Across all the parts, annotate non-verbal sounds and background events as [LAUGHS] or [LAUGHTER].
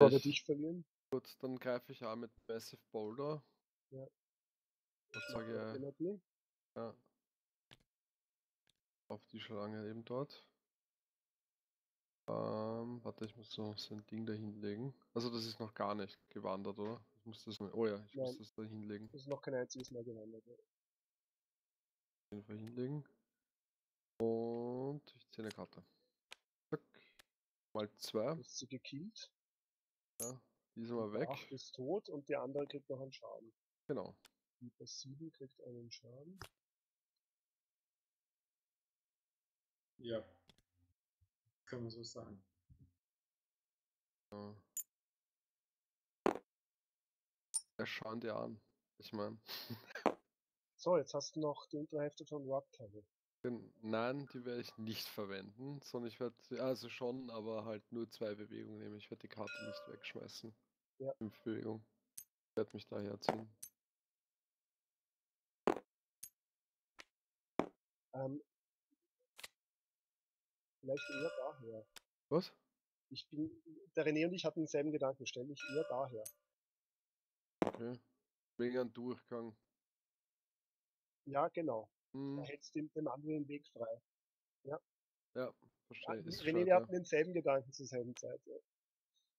Ich- dich verlieren. Gut, dann greife ich an mit Massive Boulder. Ja. Was sage mal ich? Energie. Ja. Auf die Schlange eben dort. Ähm, warte, ich muss so, so ein Ding da hinlegen. Also das ist noch gar nicht gewandert, oder? Ich muss das. Oh ja, ich muss Nein. das da hinlegen. Das ist noch kein einziges Mal gewandert. ja. Auf jeden Fall hinlegen. Und ich ziehe eine Karte. Zack. Mal zwei. Du hast sie gekillt. Ja. Die ist mal Der weg. Acht ist tot und der andere kriegt noch einen Schaden. Genau. Keeper 7 kriegt einen Schaden. Ja. Kann man so sagen. Ja. Ja, schauen dir an. Ich meine. So, jetzt hast du noch die untere Hälfte von Rock Tunnel. Nein, die werde ich nicht verwenden, sondern ich werde, also schon, aber halt nur zwei Bewegungen nehmen. Ich werde die Karte nicht wegschmeißen. Ja. Fünf Bewegungen. Ich werde mich daher ziehen. Ähm, vielleicht eher daher. Was? Ich bin, der René und ich hatten denselben Gedanken, stell dich eher daher. Okay. Wegen einem Durchgang. Ja, genau. Hm, Da hältst du dem, anderen den Weg frei. ja, Ja, verstehe. Ist René, wir ja. hatten denselben Gedanken zur selben Zeit. Ja.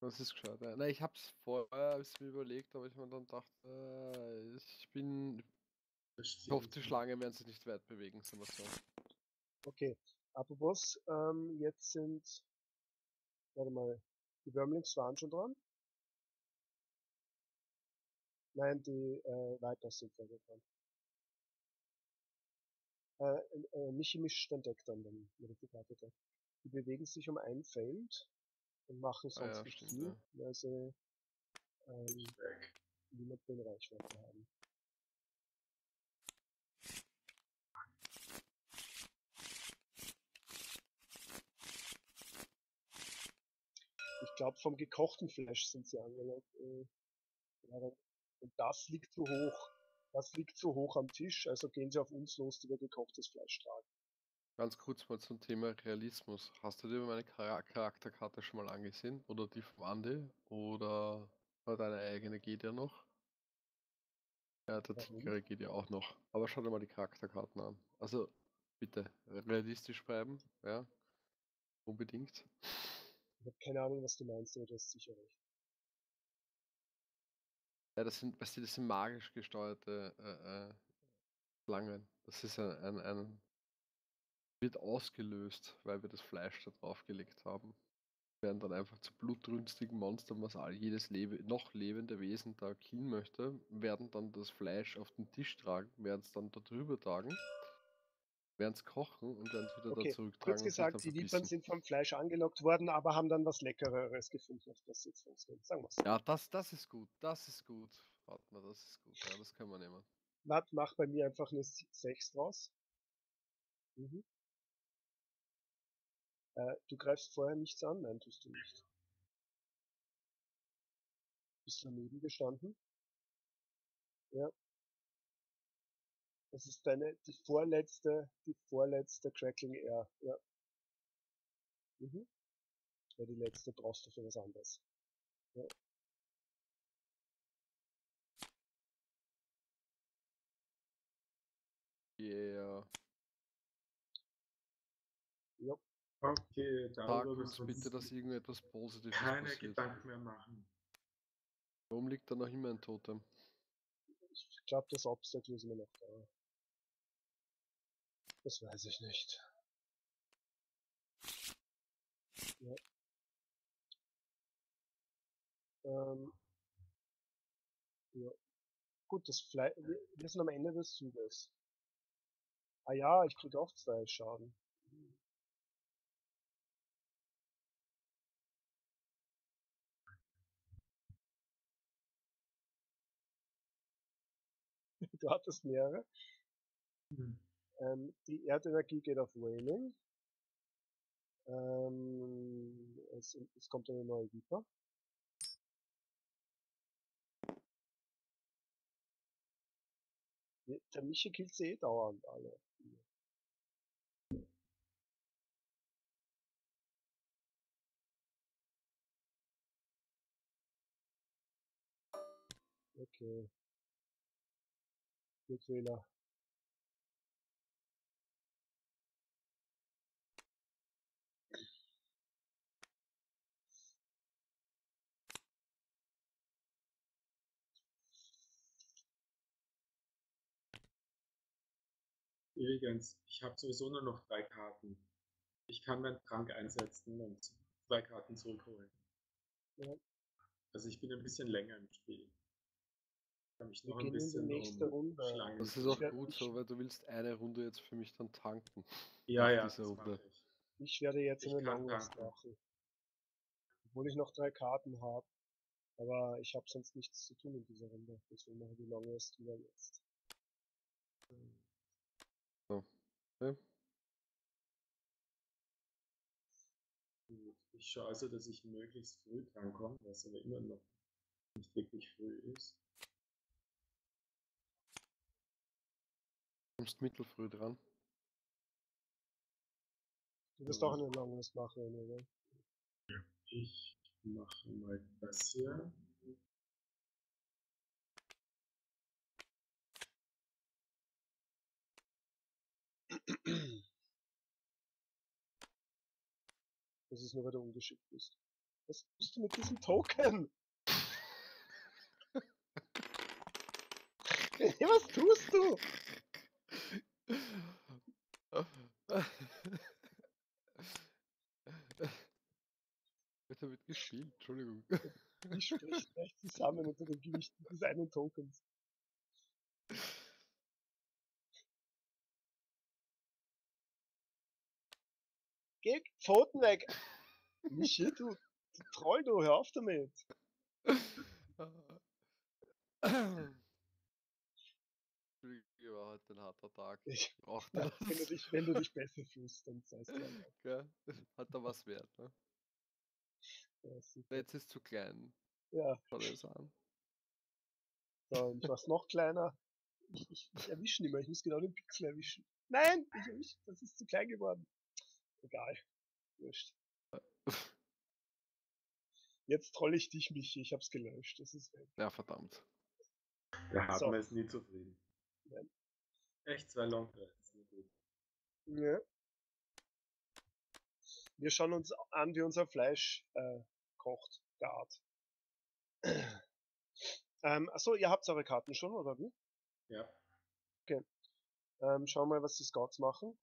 Das ist gescheit. Ja. Nein, ich hab's vorher hab's mir überlegt, aber ich mir dann dachte, äh, ich bin. Ich hoffe, die Schlange werden sich nicht weit bewegen, sagen wir so. Okay, apropos, ähm, jetzt sind, warte mal, die Wormlings waren schon dran? Nein, die äh, Vipers sind vorher dran. Äh, äh, Michi mischt den Deck dann, wenn wenn ich die Karte da. Die bewegen sich um ein Feld und machen Ah ja, sonst nicht stimmt, viel, ja. weil sie ähm, niemanden in Reichweite haben. Ich glaube, vom gekochten Fleisch sind sie angelockt. Äh, ja, und das liegt zu hoch. Das liegt zu hoch am Tisch, also gehen sie auf uns los, die wir gekochtes Fleisch tragen. Ganz kurz mal zum Thema Realismus. Hast du dir meine Chara- Charakterkarte schon mal angesehen? Oder die vom Andi? Oder deine eigene geht ja noch? Ja, der? Tinkere geht ja auch noch. Aber schau dir mal die Charakterkarten an. Also bitte realistisch bleiben, ja. Unbedingt. Ich habe keine Ahnung, was du meinst, aber du hast sicher recht. Ja, das sind, weißt du, das sind magisch gesteuerte äh, äh, Schlangen. Das ist ein, ein, ein wird ausgelöst, weil wir das Fleisch da drauf gelegt haben. Werden dann einfach zu blutrünstigen Monstern, was all jedes lebe, noch lebende Wesen da killen möchte, werden dann das Fleisch auf den Tisch tragen, werden es dann da drüber tragen, werden es kochen und es wieder Okay, da zurücktragen. kurz dann gesagt, die verbissen. sind vom Fleisch angelockt worden, aber haben dann was Leckereres gefunden, auf das jetzt. Sagen wir's. Ja, das, das ist gut, das ist gut. Warte mal, das ist gut. Ja, das können wir nehmen. Matt, mach bei mir einfach eine 6 draus. Mhm. Äh, du greifst vorher nichts an? Nein, tust du nicht. Bist du daneben gestanden? Ja. Das ist deine, die vorletzte, die vorletzte Crackling Air, ja. Mhm. Ja, die letzte brauchst du für was anderes. Ja. Yeah. Ja. Okay, Sag darüber uns müssen wir bitte, dass irgendetwas Positives keine passiert. Gedanken mehr machen. Warum liegt da noch immer ein Totem? Ich glaube, das Obstacle ist immer noch da. Das weiß ich nicht. Ja. Ähm, ja. Gut, das Fleisch. Wir, sind am Ende des Zuges. Ah ja, ich krieg auch zwei Schaden. [LAUGHS] Du hattest mehrere. Hm. Ähm, die Erdenergie geht auf Wailing. Ähm, es, es kommt eine neue Viper. Der Michi killt sie eh dauernd alle. Okay. Gut Übrigens, ich habe sowieso nur noch drei Karten. Ich kann meinen Trank einsetzen und zwei Karten zurückholen. Ja. Also ich bin ein bisschen länger im Spiel. Ich kann mich Wir noch ein gehen in die bisschen nächste um Runde. Schlangen. Das ist auch gut so, weil du willst eine Runde jetzt für mich dann tanken. Ja, ja, Runde. mache ich. Ich werde jetzt Ich eine tanken. machen. Obwohl ich noch drei Karten habe. Aber ich habe sonst nichts zu tun in dieser Runde. Deswegen mache ich die Longrest wieder jetzt. Okay. Gut. Ich schaue also, dass ich möglichst früh drankomme, was aber immer noch nicht wirklich früh ist. Kommst mittelfrüh dran. Du wirst auch eine Longrest machen, oder? Ich mache mal das hier. Das ist nur, weil du ungeschickt bist. Was tust du mit diesem Token? Hey, [LAUGHS] was tust du? [LAUGHS] Wird damit gespielt, Entschuldigung. Die spricht [LAUGHS] recht zusammen unter dem Gewicht des einen Tokens. Geh, Pfoten weg! [LAUGHS] Michi, du, du Troll, du, hör auf damit! Entschuldigung, war heute ein harter Tag. Ich, Ich brauchte wenn, das. du dich, wenn du dich besser fühlst, dann sei es. Gell? Hat da was wert, ne? Ja, super. Jetzt ist zu klein. ja, Schau dir das an. so, und was noch kleiner? Ich, ich, ich erwische nicht mehr, ich muss genau den Pixel erwischen. Nein, ich erwische, das ist zu klein geworden. Egal. Wurscht. Jetzt troll ich dich, Michi, ich hab's gelöscht. Das ist weg. Ja, verdammt. Der Hartmann So. ist nie zufrieden. Nein. Echt zwei gut. Ja. Wir schauen uns an, wie unser Fleisch äh, kocht, gart. ähm, achso, ihr habt eure Karten schon, oder wie? Ja. Ähm, schauen wir mal, was die Scouts machen.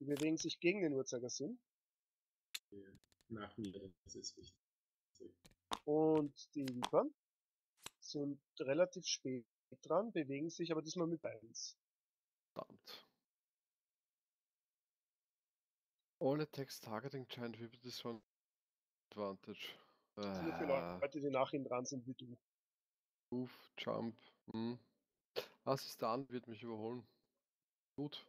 Die bewegen sich gegen den Uhrzeigersinn. Nach mir, das ist wichtig. Und die Vipern sind relativ spät dran, bewegen sich aber diesmal mit Beins. Verdammt. All attacks targeting giant people disadvantage. Nur für Äh, Leute, die nach ihm dran sind wie du. Move, Jump. Hm. Assistant wird mich überholen. Gut.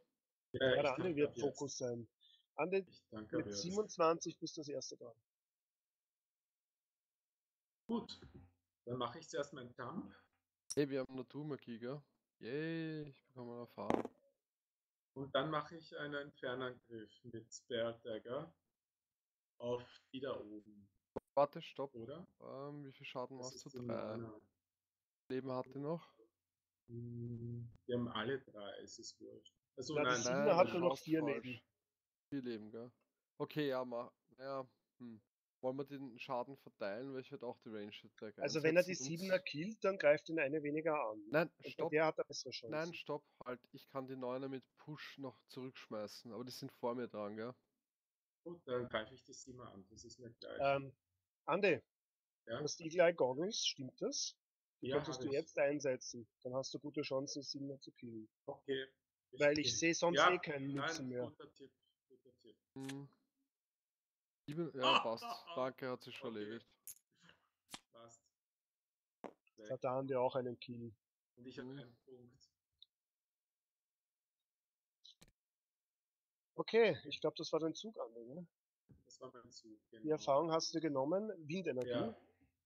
Ja, Ja, der wird jetzt. Fokus sein. Ande, Ich danke mit jetzt. 27 bist du das erste dran. Gut. Dann mache ich zuerst meinen Jump. Hey, wir haben Naturmagie, gell? Yay, ich bekomme eine Erfahrung. Und dann mache ich einen Fernangriff mit Spare Dagger auf die da oben, Warte, stopp. oder? Ähm, wie viel Schaden machst du? Drei. Leben hat die noch? Hm, Wir haben alle drei, es ist wurscht. Also Na, die nein, hat nur noch vier falsch. Leben. Vier Leben, gell? Okay, ja, mach. Ja, hm. Wollen wir den Schaden verteilen, weil ich halt auch die Range Attack Also wenn er die einsetzen und- Siebener killt, dann greift ihn eine weniger an. Nein, Und stopp. der hat er bessere Chancen. Nein, stopp, halt. Ich kann die Neuner mit Push noch zurückschmeißen, aber die sind vor mir dran, gell? gut, dann greife ich die Siebener an, das ist mir gleich. Ähm, Ande, ja? du hast Eagle Eye Goggles, stimmt das? Die Ja, könntest du ich. jetzt einsetzen. Dann hast du gute Chancen, Siebener zu killen. Okay. Weil ich sehe sonst Ja, eh keinen Nutzen mehr. guter Tipp, guter Tipp. Hm. Ja, Ah, passt. ah, ah. Danke, hat sich schon Okay. erledigt. Passt. Jetzt hat der Ande auch einen Kill. Und ich habe Mhm. einen Punkt. Okay, ich glaube, das war dein Zug, Ande. Ne? Das war mein Zug. Die genau. Erfahrung hast du genommen. Windenergie Ja.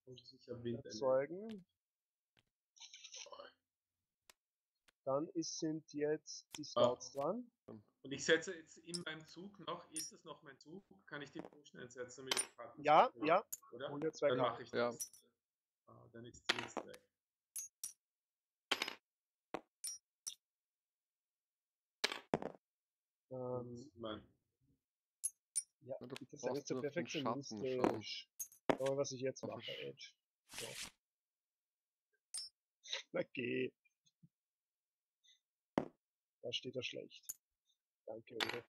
Und ich habe Wind. erzeugen. Dann ist, sind jetzt die Slots ah. dran. Und ich setze jetzt in meinem Zug noch, ist es noch mein Zug? Kann ich die Potion einsetzen? Damit ja, ja. Oder? Und jetzt dann mache ich das. Ja. Ah, dann ist die jetzt weg. Ähm, Nein. Ja, ja das ist jetzt der perfekte Edge. Aber was ich jetzt mache, Edge. So. [LAUGHS] Na geh. Da steht er schlecht. Danke, Uwe.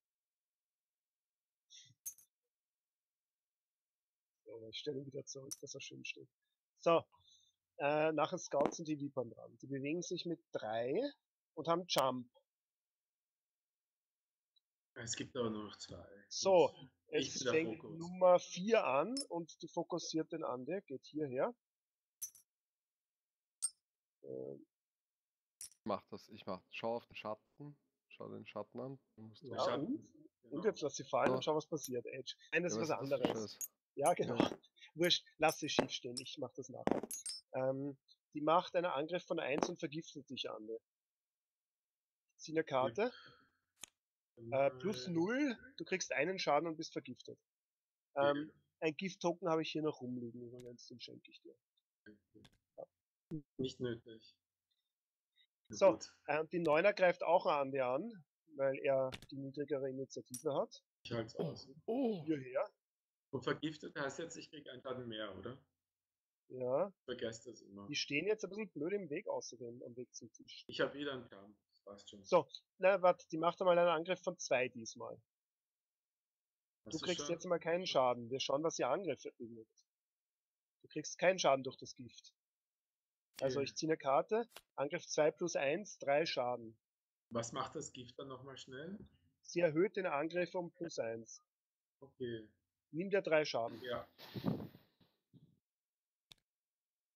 So, ich stelle ihn wieder zurück, dass er schön steht. So, äh, nachher Scouts sind die Vipern dran. Die bewegen sich mit drei und haben Jump. es gibt aber nur noch zwei. So, der fängt. Nummer 4 an und die fokussiert den Ande, geht hierher. Äh, Ich mach das, ich mach. Schau auf den Schatten. Schau den Schatten an. Du musst Ja, Schatten. und? Genau. Und jetzt lass sie fallen Ja. und schau, was passiert, Edge. Nein, das Ja, ist was ist anderes. Scheiß? Ja, genau. [LAUGHS] Wurscht, lass sie schief stehen, ich mach das nachher. Ähm, die macht einen Angriff von 1 und vergiftet dich, Ande. Zieh eine Karte, äh, plus 0, du kriegst einen Schaden und bist vergiftet. Ähm, ein Gift-Token habe ich hier noch rumliegen, übrigens, den schenke ich dir. Nicht nötig. So. Äh, und die Neuner greift auch Ande an, weil er die niedrigere Initiative hat. Ich halte es aus. Oh! Hierher. Und vergiftet heißt jetzt, ich krieg einen Schaden mehr, oder? Ja, Vergesst das immer. die stehen jetzt ein bisschen blöd im Weg außerdem, am Weg zum Tisch. Ich habe wieder einen Kampf. Das passt schon. So, na, warte, die macht einmal einen Angriff von zwei diesmal. Hast Du kriegst schon? jetzt mal keinen Schaden. Wir schauen, was ihr Angriff übt. Du kriegst keinen Schaden durch das Gift. Also Okay. ich ziehe eine Karte, Angriff 2 plus 1, 3 Schaden. Was macht das Gift dann nochmal schnell? Sie erhöht den Angriff um plus 1. Okay. Nimm dir 3 Schaden. Ja.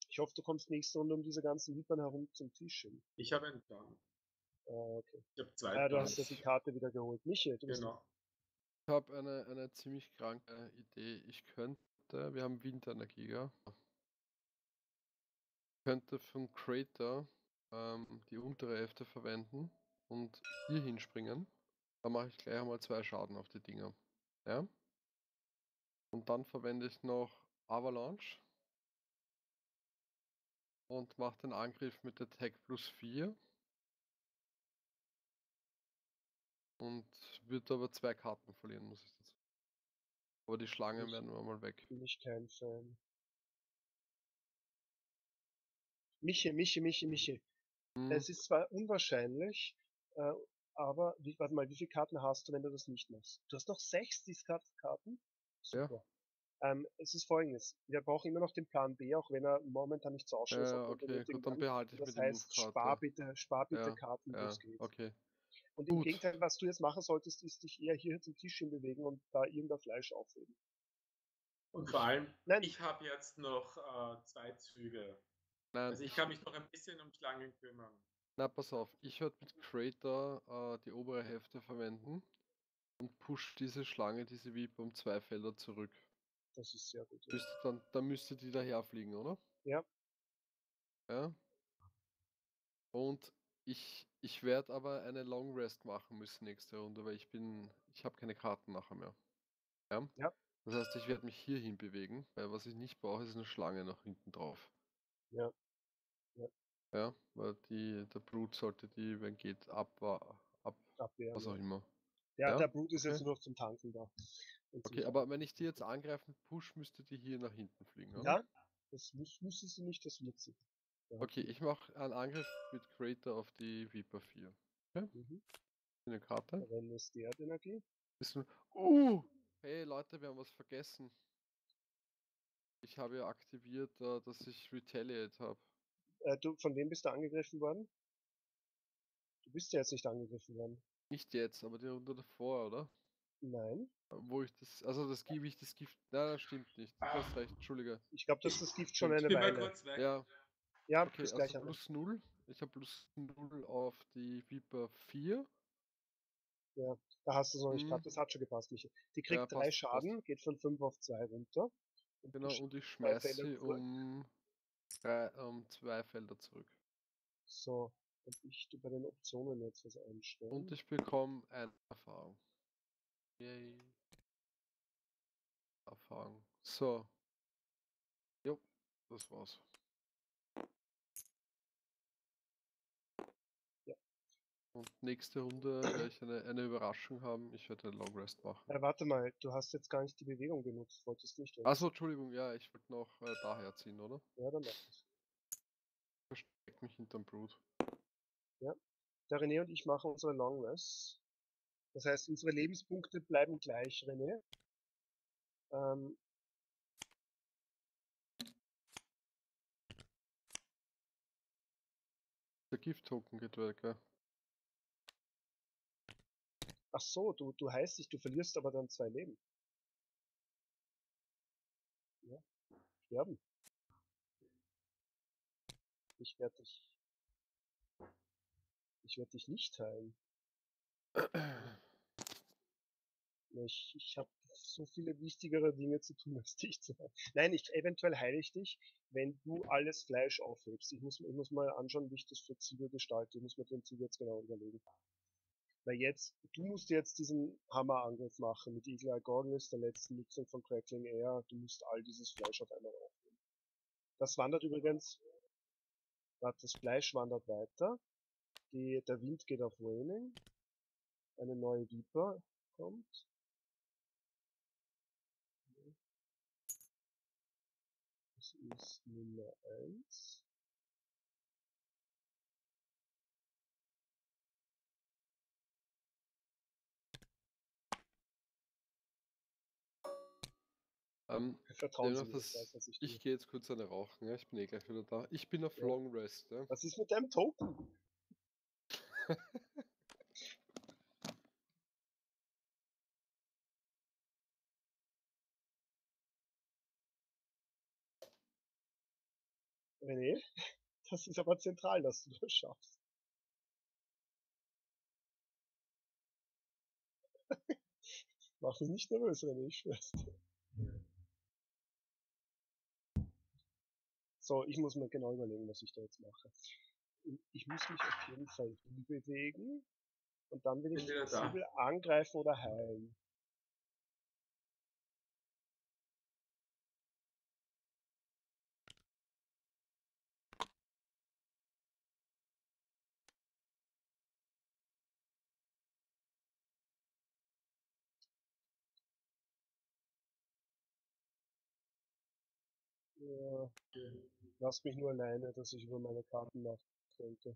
Ich hoffe, du kommst nächste Runde um diese ganzen Vipern herum zum Tisch hin. Ich habe einen Kampf. Ah, okay. Ich habe zwei Ah, du hast ja die Karte wieder geholt. Michael, du bist Genau. Ich habe eine, eine ziemlich kranke Idee. Ich könnte, wir haben Windenergie, ja? Ich könnte von Crater ähm, die untere Hälfte verwenden und hier hinspringen. Da mache ich gleich einmal zwei Schaden auf die Dinger. Ja? Und dann verwende ich noch Avalanche und mache den Angriff mit Attack plus 4. Und würde aber zwei Karten verlieren, muss ich dazu. Aber die Schlangen Ich- werden wir mal weg. bin ich kein Fan. Miche, Miche, Miche, Miche. Hm, Es ist zwar unwahrscheinlich, äh, aber wie, warte mal, wie viele Karten hast du, wenn du das nicht machst? Du hast noch sechs Discard-Karten? Ja. Super. Ähm, es ist folgendes. Wir brauchen immer noch den Plan B, auch wenn er momentan nicht so ausschaut. ja, okay, gut, dann behalte ich Das die heißt, spar bitte, spar bitte Ja, Karten, Ja, okay. Und im Gut. Gegenteil, was du jetzt machen solltest, ist dich eher hier zum Tisch hin bewegen und da irgendein Fleisch aufheben. Und vor allem, Nein. ich habe jetzt noch äh, zwei Züge. Nein, Also ich kann mich noch ein bisschen um Schlangen kümmern. na, pass auf, ich würde mit Crater äh, die obere Hälfte verwenden und push diese Schlange, diese Viper um zwei Felder zurück. Das ist sehr gut. Ja. Müsste dann, dann müsste die daherfliegen, oder? Ja. Ja. Und ich, ich werde aber eine Long Rest machen müssen nächste Runde, weil ich bin, ich habe keine Karten nachher mehr. Ja. Ja. Das heißt, ich werde mich hierhin bewegen, weil was ich nicht brauche, ist eine Schlange nach hinten drauf. Ja. Ja. Ja, weil die, der Brut sollte die, wenn geht, ab, ab Abwehren. was auch immer. Ja, Ja, der Brut ist jetzt okay. nur noch zum Tanken da. Okay, aber wenn ich die jetzt angreifen push, müsste die hier nach hinten fliegen, oder? Ja, das muss, müsste sie nicht, das wird sie. Ja. Okay, ich mache einen Angriff mit Crater auf die Viper 4. Mhm. Eine Karte. Verwendest der Energie. Ist ein, uh! Hey Leute, wir haben was vergessen. Ich habe ja aktiviert, äh, dass ich Retaliate habe. Äh, du, von wem bist du angegriffen worden? Du bist ja jetzt nicht angegriffen worden. Nicht jetzt, aber die Runde davor, oder? Nein. Wo ich das, also das gebe ich das Gift. Nein, das stimmt nicht. Du hast recht, Entschuldige. Ich glaube, dass das Gift schon Ich eine Weile. kurz weg. Ja, Ja, okay, bis gleich also plus 0. Ich habe plus 0 auf die Viper 4. Da hast du es noch nicht Mhm. gehabt, das hat schon gepasst, Michael. Die kriegt Ja, drei passt, Schaden, geht von 5 auf 2 runter. Und Genau, und ich schmeiße sie um, drei, um zwei Felder zurück. So, und ich bei den Optionen jetzt was einstellen. Und ich bekomme eine Erfahrung. Yay. Erfahrung. So. Jo, das war's. Und nächste Runde werde ich eine, eine Überraschung haben. Ich werde einen Long Rest machen. Äh, warte mal, du hast jetzt gar nicht die Bewegung genutzt, wolltest nicht. oder? Achso, Entschuldigung, ja, ich wollte noch äh, daher ziehen, oder? Ja, dann mach das. Versteck mich hinterm Brut. Der René und ich machen unsere Long Rests. Das heißt, unsere Lebenspunkte bleiben gleich, René. Ähm, Der Gift-Token geht weg, ja. Ach so, du, du heißt dich, du verlierst aber dann zwei Leben. Ja, sterben. Ich werde dich. Ich werde dich nicht heilen. Ich, ich habe so viele wichtigere Dinge zu tun, [LAUGHS] als dich zu heilen. Nein, ich, eventuell heile ich dich, wenn du alles Fleisch aufhebst. Ich muss, ich muss mal anschauen, wie ich das flexibel gestalte. Ich muss mir den Zug jetzt genau überlegen. Weil jetzt, du musst jetzt diesen Hammerangriff machen mit Eagle Goggles, der letzten Nutzung von Crackling Air. Du musst all dieses Fleisch auf einmal aufnehmen. Das wandert übrigens, das Fleisch wandert weiter. Die, der Wind geht auf Raining. Eine neue Viper kommt. Das ist Nummer eins. Ähm, Vertrauen Sie mir, das, ich weiß, was ich ich gehe jetzt kurz eine rauchen, ja? ich bin eh gleich wieder da. Ich bin auf Ja. Long Rest, ja? Was ist mit deinem Token? [LAUGHS] René, das ist aber zentral, dass du das schaffst. [LAUGHS] Mach mich nicht nervös, René, ich schwör's dir. So, ich muss mir genau überlegen, was ich da jetzt mache. Ich muss mich auf jeden Fall bewegen und dann will ich flexibel angreifen oder heilen. Ja, lass mich nur alleine, dass ich über meine Karten nachdenke.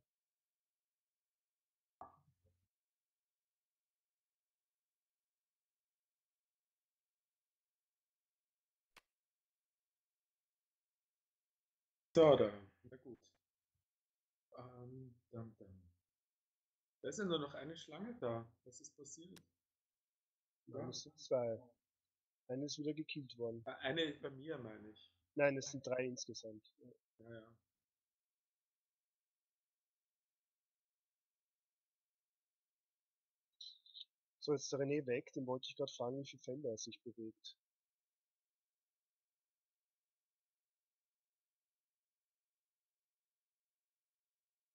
So, da. Na gut. Ähm, dann, dann. Da ist ja nur noch eine Schlange da. Was ist passiert? Ja. es sind zwei. Eine ist wieder gekillt worden. Äh, Eine bei mir, meine ich. Nein, es sind drei insgesamt. Ja, ja. So, jetzt ist der René weg, den wollte ich gerade fragen, wie viele Felder er sich bewegt.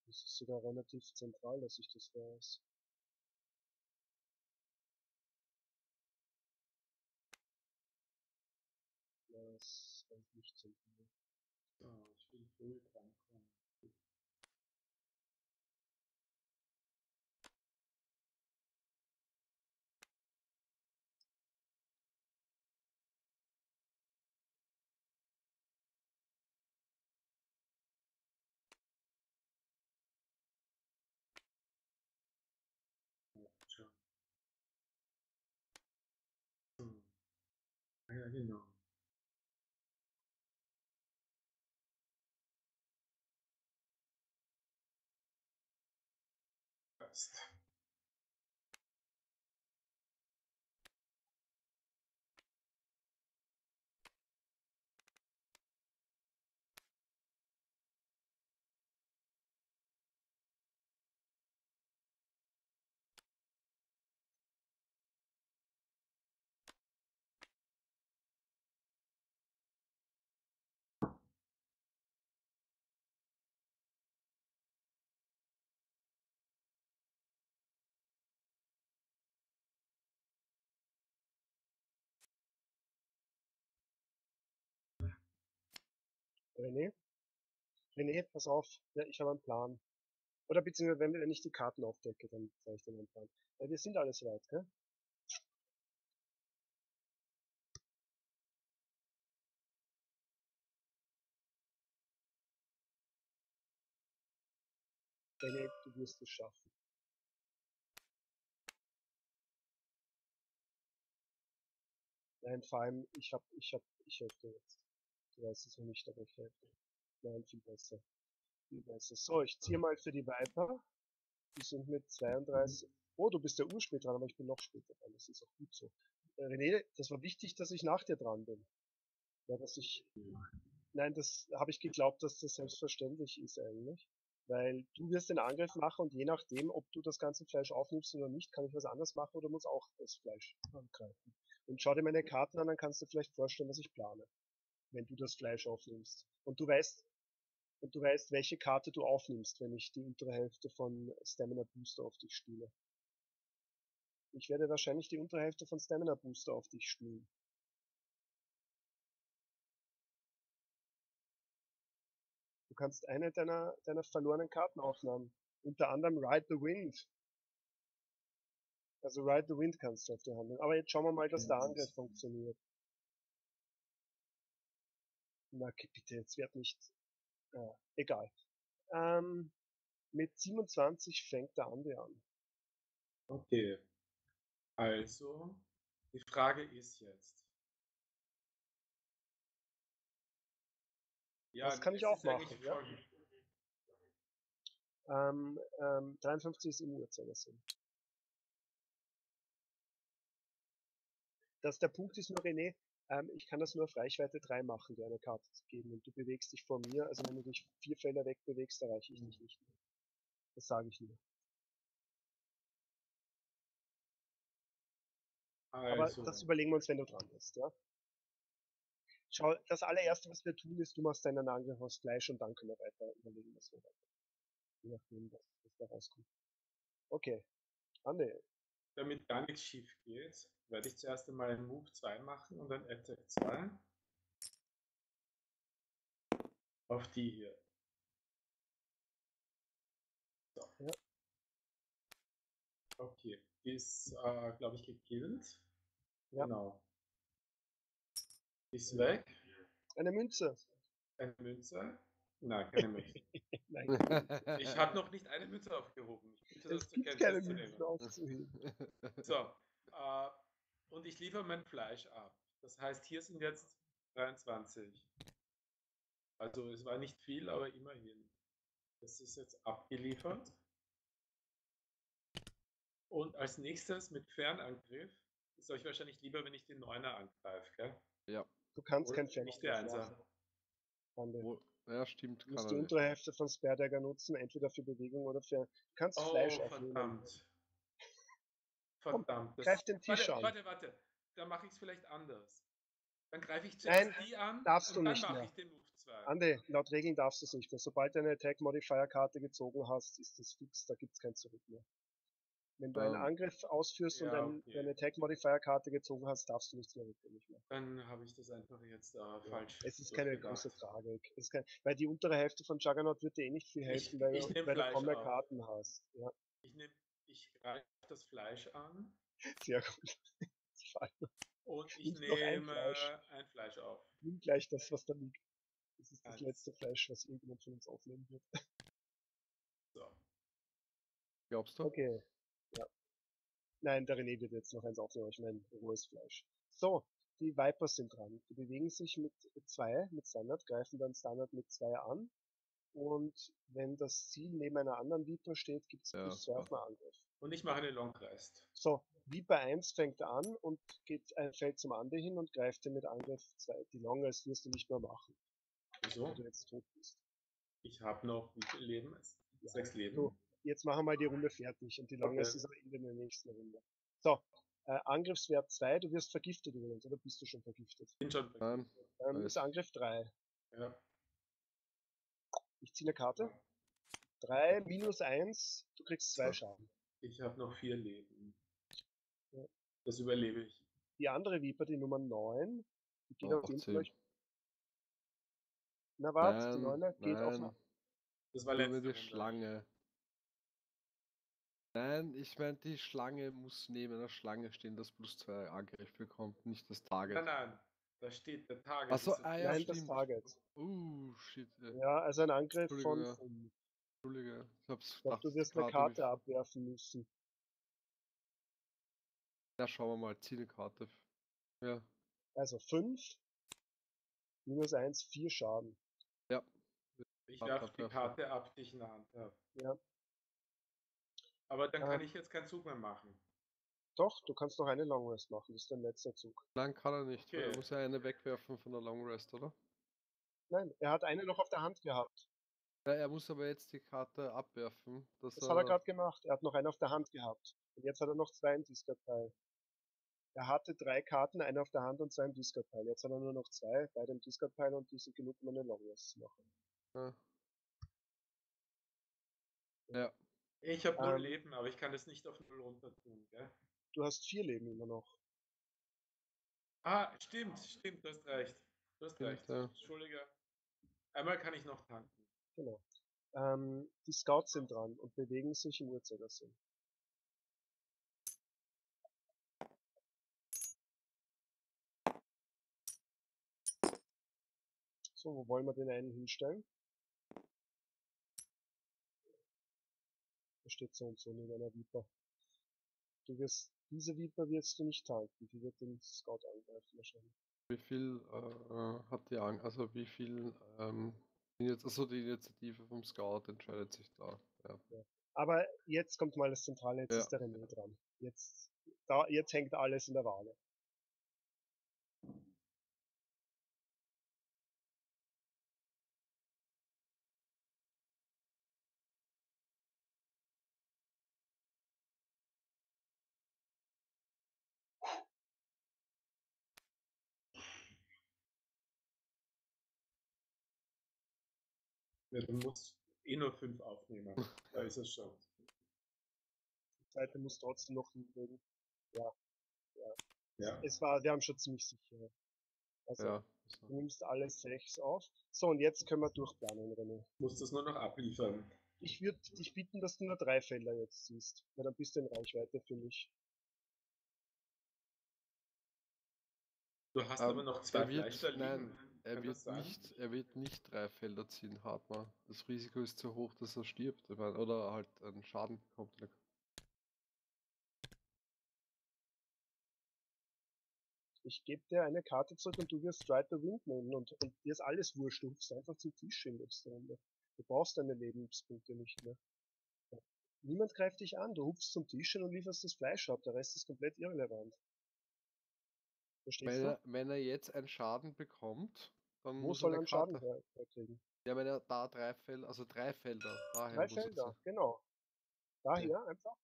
Das ist sogar relativ zentral, dass ich das weiß. Das ist eigentlich nicht zentral. So, ich will früh drankommen. Ja, schon. So. Ah Ja, genau. Passt. René? René, pass auf, ja, ich habe einen Plan. Oder beziehungsweise wenn, wenn ich die Karten aufdecke, dann zeige ich den Anfang. Weil wir sind alles weit, gell? Benny, du wirst es schaffen. Nein, vor allem, ich hab, ich hab, ich helfe dir jetzt. Du weißt es noch nicht, aber ich helfe dir. Nein, viel besser. Viel besser. So, ich ziehe mal für die Viper. Die sind mit 32. Oh, du bist ja urspät dran, aber ich bin noch später dran. Das ist auch gut so. Äh, René, das war wichtig, dass ich nach dir dran bin. Ja, dass ich. Nein, das habe ich geglaubt, dass das selbstverständlich ist eigentlich. Weil du wirst den Angriff machen und je nachdem, ob du das ganze Fleisch aufnimmst oder nicht, kann ich was anderes machen oder muss auch das Fleisch angreifen. Und schau dir meine Karten an, dann kannst du vielleicht vorstellen, was ich plane. Wenn du das Fleisch aufnimmst. Und du weißt, und du weißt, welche Karte du aufnimmst, wenn ich die untere Hälfte von Stamina Booster auf dich spiele. Ich werde wahrscheinlich die untere Hälfte von Stamina Booster auf dich spielen. Du kannst eine deiner, deiner verlorenen Karten aufnehmen. Unter anderem Ride the Wind. Also Ride the Wind kannst du auf die Hand nehmen. Aber jetzt schauen wir mal, dass der Angriff funktioniert. Na, bitte, jetzt wird nicht. Äh, egal. Ähm, mit 27 fängt der Andi an. Okay. Also, die Frage ist jetzt. Ja, Das kann ich auch machen, ja. Ähm, ähm, 53 ist im Uhrzeigersinn. Das, der Punkt ist nur, René, ähm, ich kann das nur auf Reichweite 3 machen, dir eine Karte zu geben. Und du bewegst dich vor mir, also wenn du dich vier Felder wegbewegst, erreiche ich dich nicht mehr. Das sage ich nur. Aber Also, das überlegen wir uns, wenn du dran bist, ja? Schau, das allererste, was wir tun, ist, du machst deinen Angriff aus Fleisch und dann können wir weiter überlegen, was wir weiter. Je nachdem, was, was da rauskommt. Okay. Andi, damit gar nichts schief geht, werde ich zuerst einmal einen Move 2 machen und ein Attack 2. Auf die hier. So. Ja. Okay, die ist, äh, glaube ich, gekillt. Ja. Genau. Ist weg. eine Münze. Eine Münze. Nein, keine Münze. [LAUGHS] Nein, Ich [LAUGHS] habe noch nicht eine Münze aufgehoben. Ich bitte das es zur Kenntnis zu nehmen. aufzuheben. So, äh, und ich liefere mein Fleisch ab. Das heißt, hier sind jetzt 23. Also es war nicht viel, aber immerhin. Das ist jetzt abgeliefert. Und als nächstes mit Fernangriff ist euch wahrscheinlich lieber, wenn ich den Neuner angreife, gell? Du kannst Oder kein nicht Fenster der Einser. Ja, stimmt. Du musst die nicht. untere Hälfte von Sperdagger nutzen, entweder für Bewegung oder für. Du kannst Oh, Fleisch aufnehmen. verdammt. Verdammt. das- greif den Tisch warte, an. Warte, warte. Dann mache ich es vielleicht anders. Dann greife ich Nein, zuerst die an darfst und du dann nicht mache mehr. ich den Move 2. Andi, laut Regeln darfst du es nicht mehr. Sobald du eine Attack Modifier Karte gezogen hast, ist das fix, da gibt's kein Zurück mehr. Wenn du einen Ähm, Angriff ausführst und ja, ein, okay. eine Attack Modifier Karte gezogen hast, darfst du nichts mehr rückgängig machen. Dann habe ich das einfach jetzt äh, falsch. Es ist keine große Tragik. Es ist kein, weil die untere Hälfte von Juggernaut wird dir eh nicht viel Ich- helfen, weil, ich du- nehm weil du kaum mehr. Karten hast. Ja, Ich, ich greife das Fleisch an sehr gut. [LAUGHS] und ich noch ein nehme Fleisch. ein Fleisch auf. Nimm gleich das, was da liegt. Das ist das letzte Fleisch, was irgendjemand von uns aufnehmen wird. So. Glaubst du? Okay. Ja. Nein, der René wird jetzt noch eins aufnehmen, ich meine rohes Fleisch. So, die Vipers sind dran. Die bewegen sich mit zwei, mit Standard, greifen dann Standard mit zwei an. Und wenn das Ziel neben einer anderen Viper steht, gibt es Ja, plus zwei auf passt. einen Angriff. Und ich mache eine Long Rest. So, Viper 1 fängt an und geht, äh, fällt zum Ande hin und greift den mit Angriff 2. Die Longe ist wirst du nicht mehr machen, Wieso? weil du jetzt tot bist. Ich habe noch wie viel Leben? Ja, Sechs Leben. So, jetzt machen wir mal die Runde fertig und die Longe Okay. ist am Ende der nächsten Runde. So, äh, Angriffswert 2, du wirst vergiftet übrigens, oder bist du schon vergiftet? Bin schon Nein. Ähm, ist Angriff 3. Ja. Ich ziehe eine Karte. 3 minus 1, du kriegst 2 So. Schaden. Ich habe noch vier Leben. Ja. Das überlebe ich. Die andere Viper, die Nummer 9, die geht Auch auf den von 10. euch. Na warte, die Nein, 9 geht auf nein. Das war Nur letzte Runde. Schlange. Nein, ich meine, die Schlange muss neben einer Schlange stehen, das plus zwei Angriff bekommt, nicht das Target. Nein, nein. Da steht der Target. Ach so, ist ah ja, Nein, das. Target. Uh, shit. äh, Ja, also ein Angriff von Entschuldige. ich hab's Ich gedacht, du wirst eine Karte viel- abwerfen müssen. Ja, schauen wir mal, zieh eine Karte. Ja, Also 5 minus 1, 4 Schaden. ja. Ich werfe die. Karte ab, die ich in der Hand habe. Ja. Aber dann Ja. kann ich jetzt keinen Zug mehr machen. Doch, du kannst noch eine Long Rest machen, das ist dein letzter Zug. Nein, kann er nicht, weil er Okay. muss ja eine wegwerfen von der Long Rest, oder? Nein, er hat eine noch auf der Hand gehabt. Ja, er muss aber jetzt die Karte abwerfen. Das hat er gerade gemacht. Er hat noch eine auf der Hand gehabt. Und jetzt hat er noch zwei im Discard-Pile. Er hatte drei Karten, eine auf der Hand und zwei im Discard-Pile. Jetzt hat er nur noch zwei, beide im Discard-Pile und die sind genug, um eine Long Rest zu machen. Ja. ja, Ich habe null Ähm. Leben, aber ich kann das nicht auf null runter tun, gell? Du hast vier Leben immer noch. Ah, stimmt, stimmt, du hast recht. Du hast recht. ja. Entschuldige. Einmal kann ich noch tanken. Genau. Ähm, die Scouts sind dran und bewegen sich im Uhrzeigersinn. So, wo wollen wir den einen hinstellen? Steht so und so neben einer Viper. Du wirst, diese Viper wirst du nicht halten, die wird den Scout angreifen wahrscheinlich. wie viel äh, hat die Ang also wie viel ähm, jetzt, also die Initiative vom Scout entscheidet sich da. Ja. Aber jetzt kommt mal das Zentrale, jetzt Ja. ist der René dran. Jetzt, da, jetzt hängt alles in der Waage. Ja, du musst eh nur fünf aufnehmen. [LAUGHS] Da ist es schon. Die Seite muss trotzdem noch hinlegen. Ja. Es war, wir haben schon ziemlich sicher. Also, Ja. du nimmst alle sechs auf. So, und jetzt können wir durchplanen, René. Musst das nur noch abliefern. Ich würde dich bitten, dass du nur drei Felder jetzt siehst, weil dann bist du in Reichweite für mich. Du hast Ähm, aber noch zwei er wird- Fleisch da nein, liegen. Er wird, nicht, er wird nicht drei Felder ziehen, Hartmann. Das Risiko ist zu hoch, dass er stirbt. Oder halt einen Schaden bekommt. Ich gebe dir eine Karte zurück und du wirst Ride the Wind nehmen und, und dir ist alles wurscht. Du rufst einfach zum Tisch in nächster Runde. Du brauchst deine Lebenspunkte nicht mehr. Niemand greift dich an. Du hupfst zum Tisch hin und lieferst das Fleisch ab. Der Rest ist komplett irrelevant. Verstehst Wenn du? er, wenn er jetzt einen Schaden bekommt, Wo muss soll er eine einen Schaden herkriegen? Ja, wenn er da drei Felder, also drei Felder, daher Drei er Felder, genau. Daher einfach.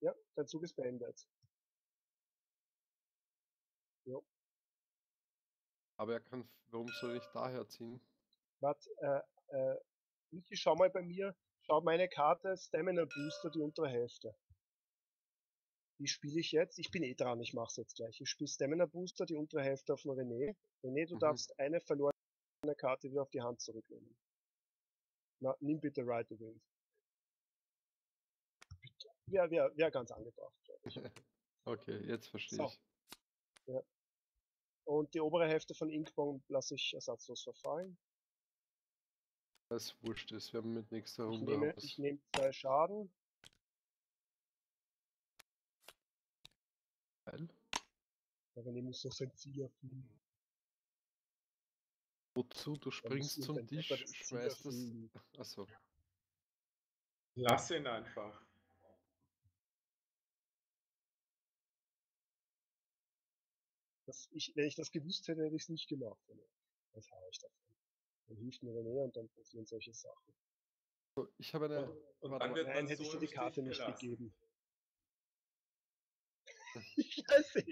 Ja, dein Zug ist beendet. Aber er kann, warum soll nicht daher ziehen? Warte, äh, äh, Niki, schau mal bei mir. Schau meine Karte Stamina Booster, die untere Hälfte. Die spiele ich jetzt. Ich bin eh dran, ich mach's jetzt gleich. Ich spiele Stamina Booster, die untere Hälfte auf den René. René, du Mhm. darfst eine verlorene Karte wieder auf die Hand zurücknehmen. Na, nimm bitte the Wind. Bitte. Wäre wär, wär ganz angebracht, ich. [LAUGHS] Okay, jetzt verstehe So. ich. Und die obere Hälfte von Inkbomb lasse ich ersatzlos verfallen. Das wurscht ist. Wir haben mit nächster Ich Runde. nehme, was- ich nehme zwei Schaden. Geil. Der René muss noch sein Ziel erfüllen. Wozu? Du springst zum Tisch, schmeißt das. Achso. Lass ihn einfach. Das, ich, wenn ich das gewusst hätte, hätte ich es nicht gemacht. Was habe ich davon? Dann hilft mir René und dann passieren solche Sachen. So, ich habe eine. Und warte dann wird Nein, man hätte so ich dir die Karte nicht gelassen. gegeben. [LAUGHS] Scheiße.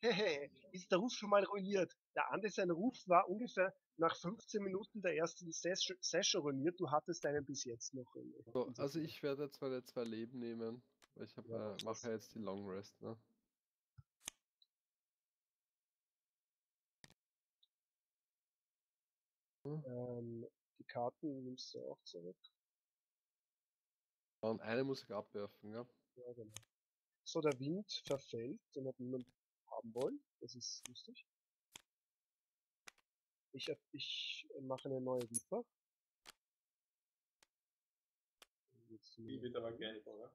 Hehe, ist der Ruf schon mal ruiniert. Der Ande, sein Ruf war ungefähr nach 15 Minuten der ersten Ses- Session ruiniert. Du hattest einen bis jetzt noch. So, also ich werde jetzt meine zwei Leben nehmen, weil ich Ja, äh, mache ja jetzt die Long Rest, ne? Ähm, die Karten nimmst du auch zurück. Und eine muss ich abwerfen, ja. Ja, genau. So, der Wind verfällt, den hat niemand haben wollen. Das ist lustig. Ich, hab- ich mache eine neue Viper. Die wird aber gelb, oder?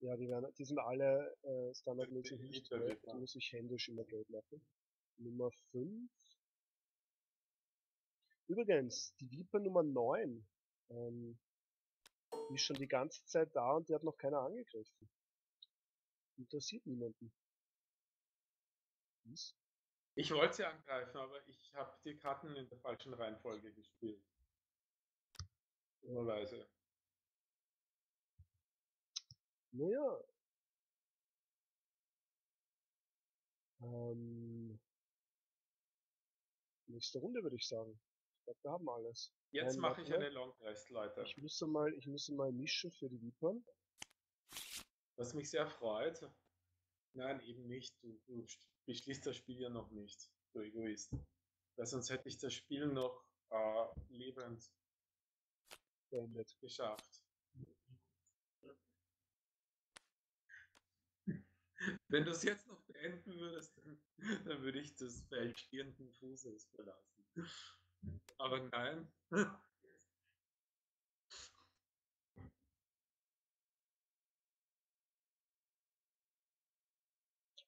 Ja, die, werden, die sind alle äh, standardmäßig nicht gelb. Die muss ich händisch immer gelb machen. Nummer 5. Übrigens, die Viper Nummer 9. Ähm, die ist schon die ganze Zeit da und die hat noch keiner angegriffen. Interessiert niemanden. Was? Ich wollte sie angreifen, aber ich habe die Karten in der falschen Reihenfolge gespielt. Dummerweise. Naja. Ähm, nächste Runde würde ich sagen. Ich glaube, wir haben alles. Jetzt mache ich eine Long Rest, Leute. Ich muss mal, ich muss mal mischen für die Vipern. Was mich sehr freut. Nein, eben nicht. Du, du beschließt das Spiel ja noch nicht, du Egoist. Weil sonst hätte ich das Spiel noch äh, lebend beendet. geschafft. Wenn du es jetzt noch beenden würdest, dann, dann würde ich das Feld stehenden Fußes verlassen. Aber nein.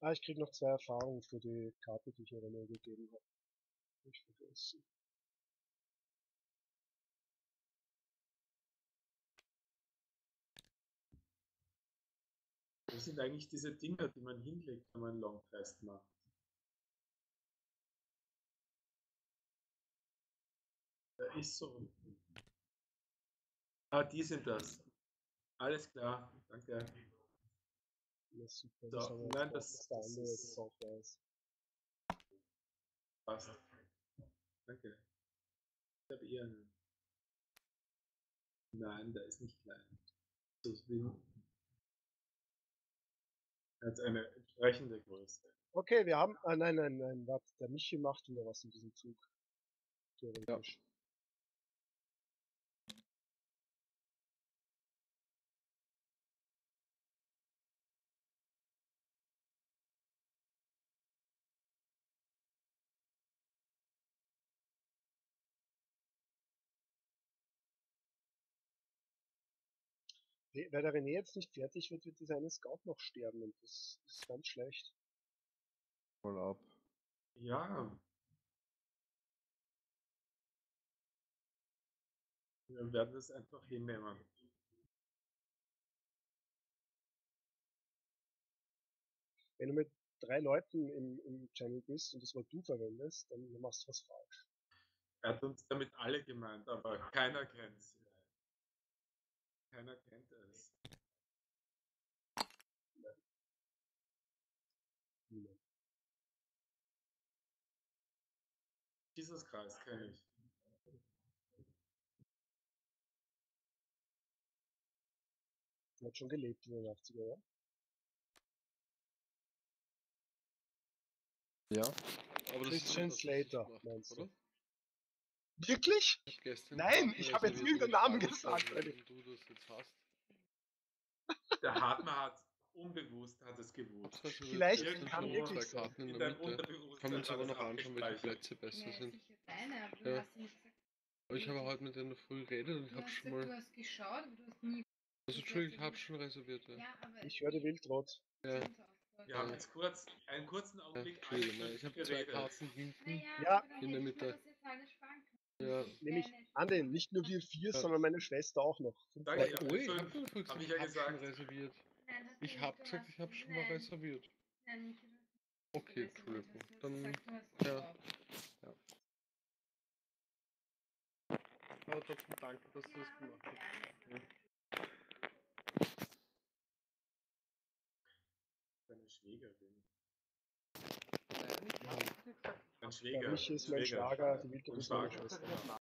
Ah, ich krieg noch zwei Erfahrungen für die Karte, die ich ihr nur gegeben habe. Hab Ich vergessen. Das sind eigentlich diese Dinger, die man hinlegt, wenn man Long Rest macht. Da ist so. Ah, die sind das. Alles klar, danke. Ja, super. So, das nein, das- das andere ist- auch weiß. Passt. Danke. Ich habe eher einen. Nein, der ist nicht klein. Wie. Er hat eine entsprechende Größe. Okay, wir haben. Ah, nein, nein, nein, warte. Der Michi macht wieder was in diesem Zug. Theoretisch. We- Weil der René jetzt nicht fertig wird, wird dieser eine Scout noch sterben und das ist ganz schlecht. Voll ab. Ja. Wir werden es einfach hinnehmen. Wenn du mit drei Leuten im, im Channel bist und das Wort du verwendest, dann machst du was falsch. Er hat uns damit alle gemeint, aber keiner kennt es. Keiner kennt es. Niemand. Dieses Kreis kenne ich. Der hat schon gelebt in den 80er Jahren. Ja. Aber das Christian Slater, meinst du? oder? Wirklich? Ich gestern Nein, ich hab jetzt irgendeinen Namen gesagt, warum du das jetzt hast. Der Hartmann hat unbewusst hat es gewusst. Vielleicht kann wirklich sein. In In deinem Mitte. Unterbewusstsein Können wir uns hat aber es noch anschauen, welche. Plätze besser Ja, sind. deine, aber du Ja. ich habe heute mit denen früh geredet und ich habe schon gesagt, du mal. hast geschaut, aber du hast nie. Also Entschuldigung, ich habe schon reserviert. Ja. Ja, aber. Ich höre Wildrot. Ja. Wir haben jetzt kurz einen kurzen Ja, Augenblick fünf ich habe zwei. Karten hinten. Naja, Ja, in der Mitte. Ja. Nämlich wäre nicht- nur wir vier, Ja. sondern meine Schwester auch noch. Danke, ja. Oh, ich habe hab gesagt, ich ja gesagt. reserviert. Nein, Ich habe du gesagt, ich habe schon mal nein, reserviert. Nein, Okay, Entschuldigung. Dann, ja. geschaut. aber trotzdem danke, dass du das Ja, gemacht hast. Deine Schwägerin. Nein, ich habe nicht gesagt. Schwäger. Der Michi ist mein. Schwager, die Mein ist meine. Schwester.